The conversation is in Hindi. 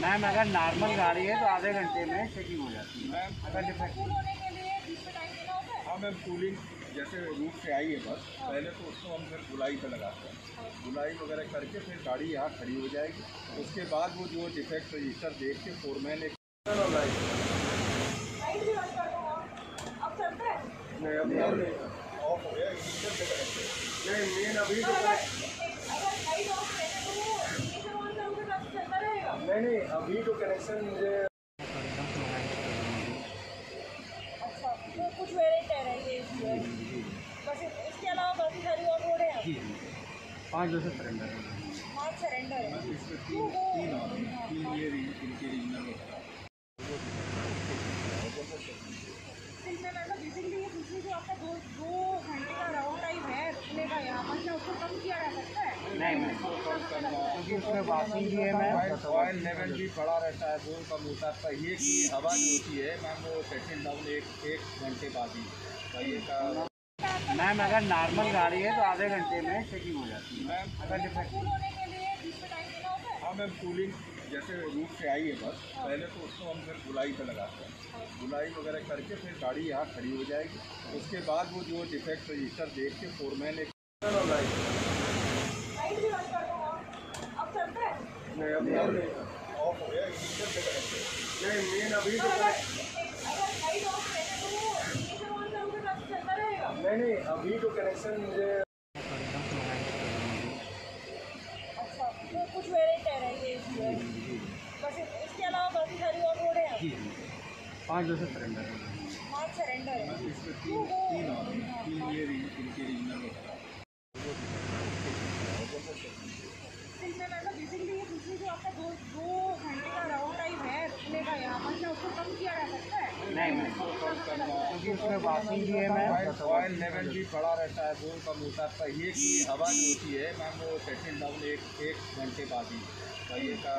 मैम अगर नॉर्मल गाड़ी है तो आधे घंटे में चेकिंग हो जाती है। मैम अगर डिफेक्ट है। हाँ मैम कूलिंग जैसे रूट से आई है बस पहले तो उसको हम फिर धुलाई पे लगाते हैं। धुलाई वगैरह करके फिर गाड़ी यहाँ खड़ी हो जाएगी। उसके बाद वो जो डिफेक्ट रजिस्टर देख के फोरमैन एक हैं ऑफ़ हो गया है। नहीं मेन अभी और अगर अगर लाइट ऑफ़ है तो वो ignition ऑन करोगे तब चलता रहेगा नहीं नहीं अभी जो कनेक्शन मुझे अच्छा तो कुछ वेरिएंट है रहे हैं। बस इसके अलावा बाकी सारी और रोड है? पाँच बजे सरेंडर सरेंडर पाँच सरेंडर है तीन तीन और हैं। तीन ये री- इनके रीजनल होता है इसमें मतलब बेसिकली ये दूसरी जो आपका दो दो घंटे का राउंड टाइम है रुकने का यहाँ पर क्या उसको कम किया जा सकता है नहीं मैम क्योंकि उसमें वाशिंग भी है मैम? ऑयल लेवल भी बड़ा रहता है वो कम होता है पर ये कि हवा जो होती है मैम वो सेटिल डाउन एक एक घंटे बाद ही। पर का मैम अगर नॉर्मल गाड़ी है तो आधे घंटे में चेकिंग हो जाती है। मैम अगर डिफेक्ट के है? हाँ मैम कूलिंग जैसे रूट से आई है बस पहले तो उसको हम फिर धुलाई पे लगाते हैं। धुलाई वगैरह करके फिर गाड़ी यहाँ खड़ी हो जाएगी। उसके बाद वो जो डिफेक्ट रजिस्टर देख के फोरमैन एक लाइट भी बंद कर दो अब चलते हैं ऑफ़ हो गया नहीं मेन अभी है तो नहीं नहीं अभी तो कनेक्शन मुझे अच्छा तो कुछ वेरिएंट है ये बस इसके अलावा बाकी सारी और रोड है पाँच बजे से सरेंडर मार्च सरेंडर है तीन तीन और हैं। तीन ये री- इनके रीजनल होता है क्योंकि उसमें वॉशिंग भी है, मैम। ऑयल लेवल भी बड़ा रहता है गोल कम होता है पहिए की हवा जो होती है, मैम, वो सेकेंड डाउन एक एक घंटे बाद ही। पहिए का